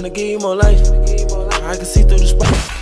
tryna give you more life. I can see through the spot.